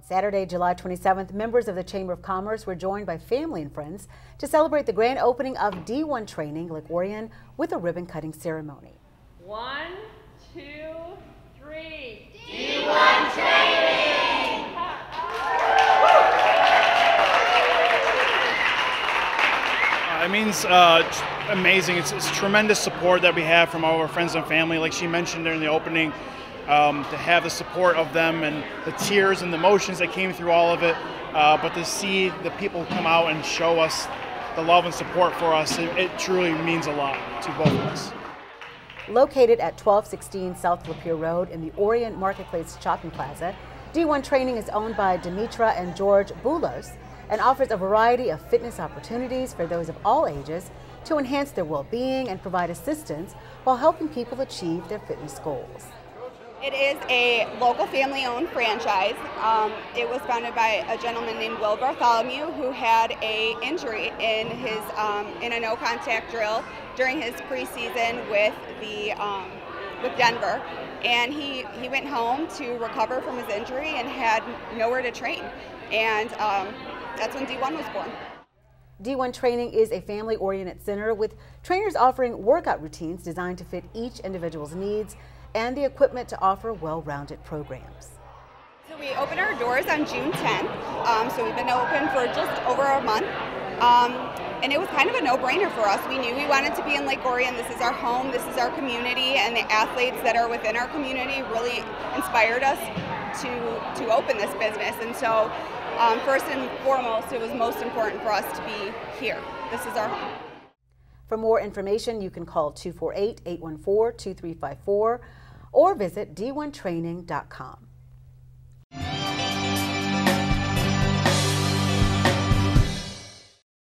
Saturday, July 27th, members of the Chamber of Commerce were joined by family and friends to celebrate the grand opening of D1 Training Lake Orion with a ribbon cutting ceremony. One, two, three. D1 Training! Uh, it means uh, amazing. It's, it's, tremendous support that we have from all our friends and family. Like she mentioned during the opening, um, to have the support of them and the tears and the emotions that came through all of it. Uh, but to see the people come out and show us the love and support for us, it, it truly means a lot to both of us. Located at 1216 South Lapeer Road in the Orion Marketplace Shopping Plaza, D1 Training is owned by Demetra and George Boulos and offers a variety of fitness opportunities for those of all ages to enhance their well-being and provide assistance while helping people achieve their fitness goals. It is a local family-owned franchise. Um, it was founded by a gentleman named Will Bartholomew who had a injury in his um, in a no-contact drill during his preseason with the um, with Denver, and he he went home to recover from his injury and had nowhere to train, and um, that's when D1 was born. D1 Training is a family-oriented center with trainers offering workout routines designed to fit each individual's needs and the equipment to offer well-rounded programs. So we opened our doors on June 10th, um, so we've been open for just over a month. Um, and it was kind of a no-brainer for us. We knew we wanted to be in Lake Orion. This is our home, this is our community, and the athletes that are within our community really inspired us to, to open this business. And so um, first and foremost, it was most important for us to be here. This is our home. For more information, you can call 248 814 2354 or visit d1training.com.